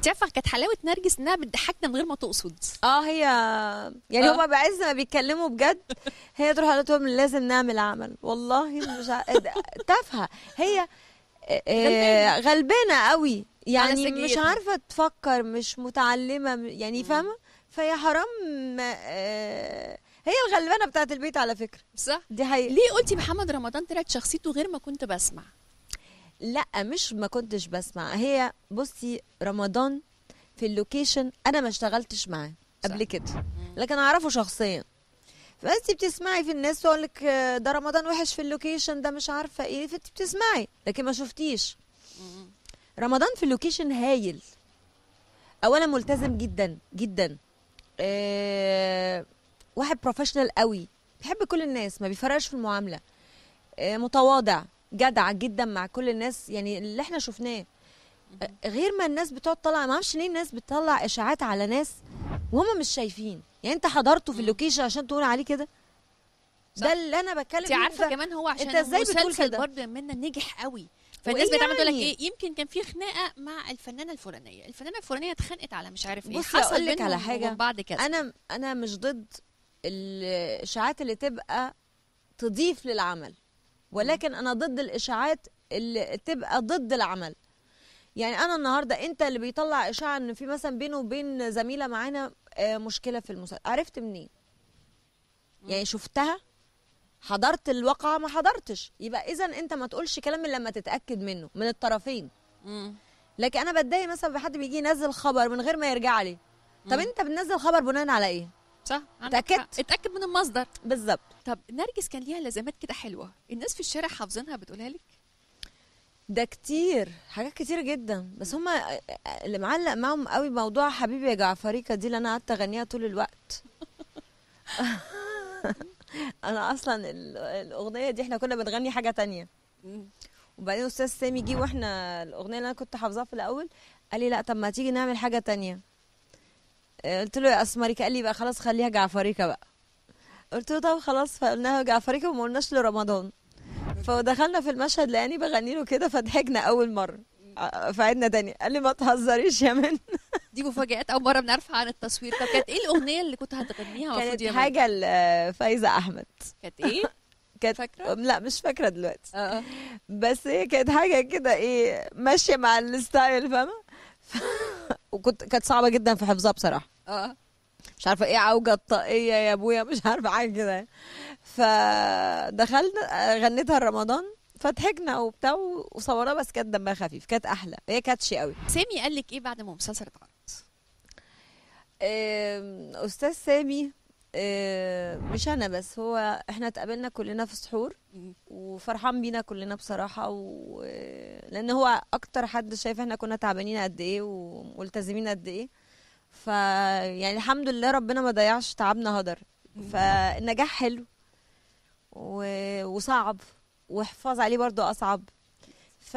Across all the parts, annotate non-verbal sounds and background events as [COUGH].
انت عارفه كانت حلاوة نرجس إنها بتضحكنا من غير ما تقصد. آه هي يعني آه. هما بعز ما بيتكلموا بجد هي تروح قالت لهم لازم نعمل عمل. والله مش ع... تافهة. هي آه، غلبانة. قوي. يعني مش. عارفة تفكر مش متعلمة يعني فاهمة؟ فهي حرام آه، هي الغلبانة بتاعت البيت على فكرة. صح. دي حقيقة. ليه قلتي محمد رمضان طلعت شخصيته غير ما كنت بسمع؟ لا مش ما كنتش بسمع. هي بصي رمضان في ال location أنا ما اشتغلتش معاه. قبل كده. لكن أعرفه شخصيا. فانت بتسمعي في الناس تقول لك ده رمضان وحش في ال location ده مش عارفة إيه. فانت بتسمعي لكن ما شفتيش. رمضان في ال location هايل. اولا ملتزم جدا جدا. أه واحد professional قوي. بيحب كل الناس ما بيفرقش في المعاملة. أه متواضع. جدع جدا مع كل الناس يعني اللي إحنا شفناه غير ما الناس بتقعد تطلع ما أعرفش ليه الناس بتطلع إشاعات على ناس وهم مش شايفين يعني أنت حضرته في اللوكيشن عشان تقول عليه كده. ده اللي أنا بتكلم أنت عارفة. كمان هو عشان انت إزاي بتقول كده؟ برضه منا نجح قوي فالناس بتعمل تقول لك يعني؟ إيه يمكن كان في خناقة مع الفنانة الفلانية الفنانة الفلانية اتخانقت على مش عارف إيه حصل لك على. وبين بعض كده أنا أنا مش ضد الإشاعات اللي تبقى تضيف للعمل ولكن أنا ضد الإشاعات اللي تبقى ضد العمل. يعني أنا النهارده أنت اللي بيطلع إشاعة إن في مثلا بينه وبين زميلة معانا آه، مشكلة في المسلسل عرفت منين؟ يعني شفتها؟ حضرت الواقعة؟ ما حضرتش. يبقى اذا أنت ما تقولش كلام إلا لما تتأكد منه من الطرفين. لكن أنا بتضايق مثلا بحد بيجي ينزل خبر من غير ما يرجع لي. طب. أنت بتنزل خبر بناء على إيه؟ صح؟ حق. اتأكد؟ من المصدر. بالظبط. طب نرجس كان ليها لازمات كده حلوة. الناس في الشارع حافظينها بتقولها لك؟ ده كتير. حاجات كتير جدا. بس هما اللي معلق معاهم قوي موضوع حبيبي يا جعفريكا دي اللي أنا قعدت أغنيها طول الوقت. [LAUGHS] أنا أصلا ال- الأغنية دي إحنا كنا بنغني حاجة تانية. وبعدين أستاذ سامي جه وإحنا الأغنية اللي أنا كنت حافظاها في الأول قال لي لا طب ما تيجي نعمل حاجة تانية. قلت له يا أسمريكا قال لي بقى خلاص خليها جعفريكا بقى. قلت له طب خلاص فقلناها جعفريكا وما قلناش لرمضان. فدخلنا في المشهد لاني بغني له كده فضحكنا أول مرة. ع- فعدنا تاني. قال لي ما تهزريش يا من [LAUGHS] دي مفاجآت أول مرة بنعرفها عن التصوير. طب كانت إيه الأغنية اللي كنت هتغنيها كانت يا حاجة لفايزه أحمد. كانت إيه؟ [LAUGHS] كانت فاكرة؟ لا مش فاكرة دلوقتي. آه بس هي كانت حاجة كده إيه ماشية مع الستايل فاهمة؟ ف... [LAUGHS] وكنت كانت صعبة جدا في حفظها بصراحة. آه. مش عارفة إيه عوجة الطاقية يا أبويا مش عارفة حاجة كده. فدخلنا غنيتها رمضان فضحكنا وبتاع وصورناها بس كانت دمها خفيف كانت أحلى. هي كاتشي قوي. سامي قال لك إيه بعد ما المسلسل اتعرض أستاذ سامي مش أنا بس هو إحنا اتقابلنا كلنا في سحور. وفرحان بينا كلنا بصراحة و... لأن هو أكتر حد شايف إحنا كنا تعبانين قد إيه وملتزمين قد إيه. ف يعني الحمد لله ربنا ما ضيعش تعبنا هدر. فالنجاح حلو و... وصعب وحفاظ عليه برضو أصعب. ف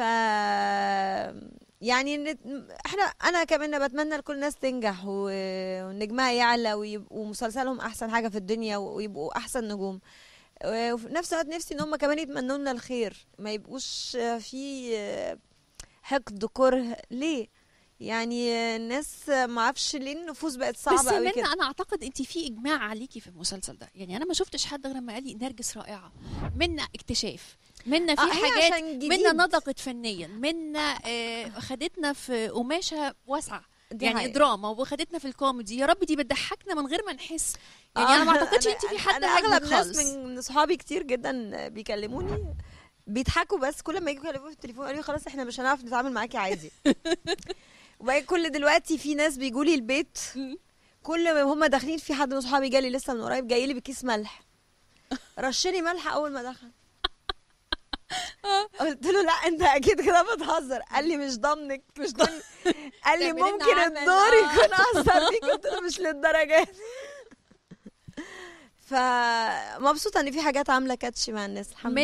يعني إحنا أنا كمان بتمنى لكل الناس تنجح ونجمها يعلى ويبقوا مسلسلهم أحسن حاجة في الدنيا ويبقوا أحسن نجوم. وفي نفس الوقت نفسي إن هم كمان يتمنوا لنا الخير ما يبقوش في حقد كره. ليه؟ يعني الناس ما أعرفش ليه النفوس بقت بس صعبه قوي كده. أنا أعتقد انت في إجماع عليكي في المسلسل ده. يعني أنا ما شفتش حد غير لما قال لي نرجس رائعة. منا اكتشاف. منا في آه، حاجات. منا نضجت فنيا. منا آه، خدتنا في قماشة واسعة. يعني حقيقة. دراما وخدتنا في الكوميدي يا رب دي بتضحكنا من غير ما نحس. يعني آه، أنا ما أعتقدش انت في [LAUGHS] حد أنا أغلب ناس من صحابي كتير جدا بيكلموني بيضحكوا بس كل ما يجوا يكلموني في التليفون قالوا خلاص إحنا مش هنعرف نتعامل معاكي عادي. [LAUGHS] وبقى كل دلوقتي في ناس بيجوا لي البيت كل ما هم داخلين في حد من صحابي جالي لسه من قريب جاي لي بكيس ملح. [LAUGHS] رشني ملح أول ما دخل. قلت له لا أنت أكيد كده بتهزر. قال لي مش ضامنك مش ضامن. قال لي ممكن الدور. يكون [LAUGHS] أثر فيك. قلت له مش للدرجة دي. فمبسوطه إن في حاجات عاملة كاتشي مع الناس الحمد من